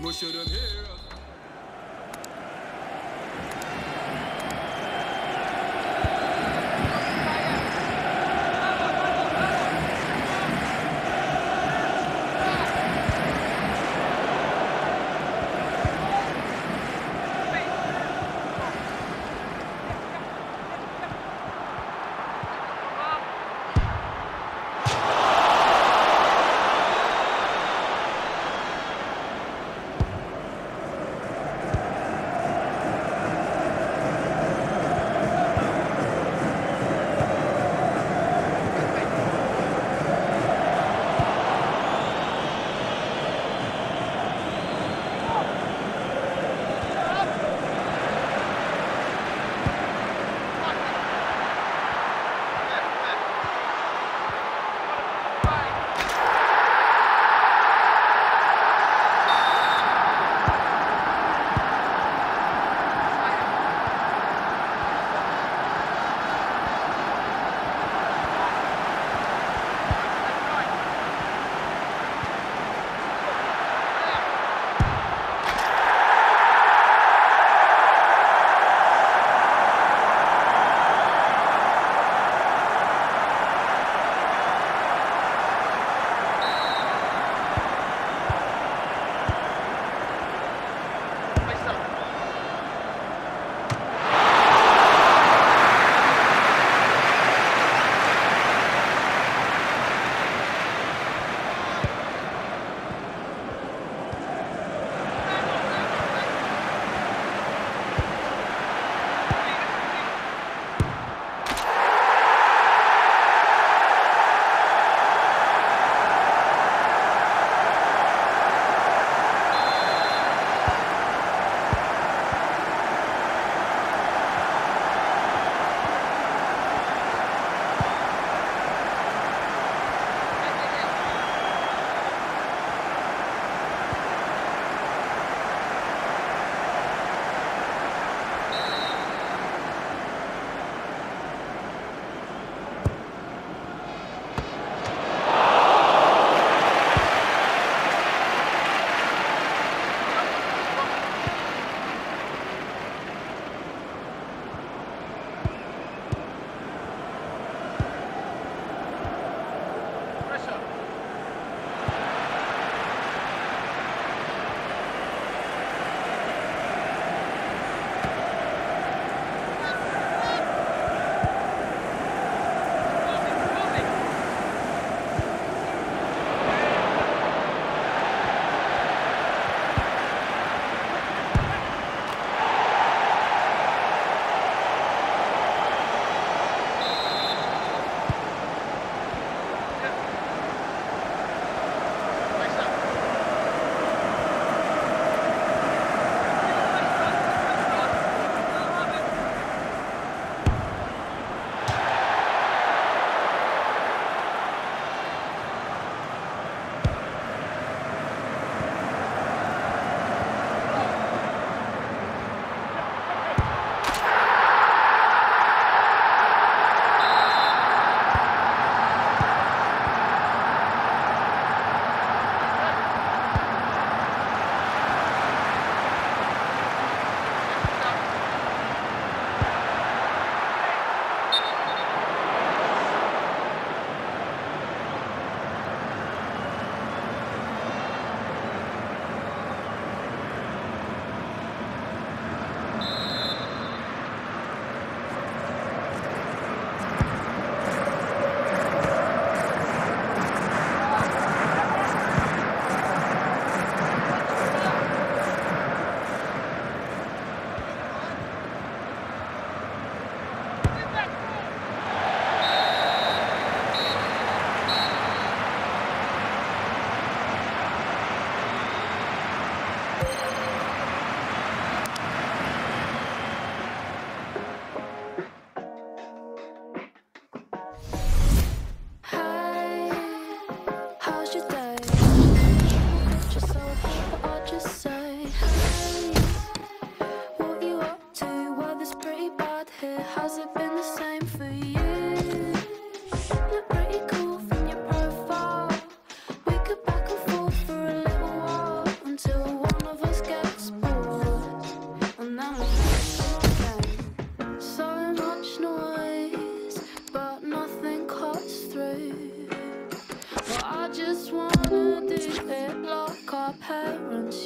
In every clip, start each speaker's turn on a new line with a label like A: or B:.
A: No shouldn't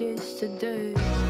A: hear to
B: yesterday.